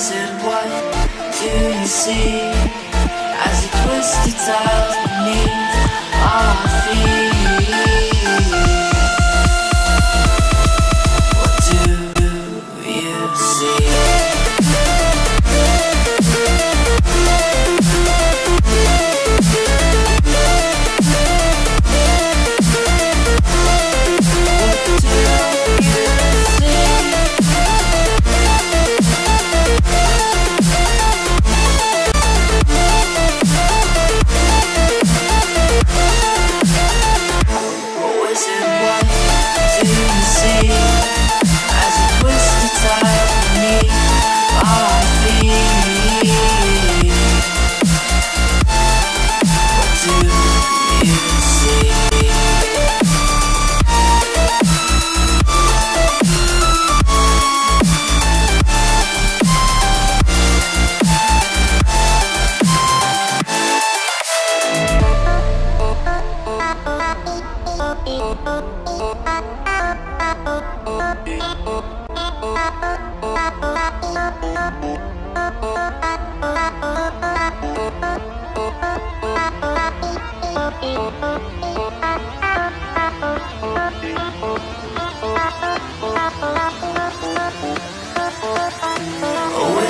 wizard, what do you see as you twist your tiles beneath our feet? What do you see?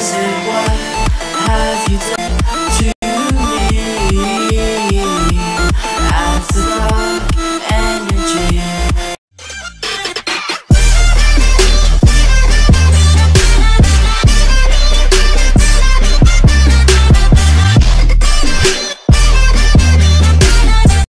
Wizard, what have you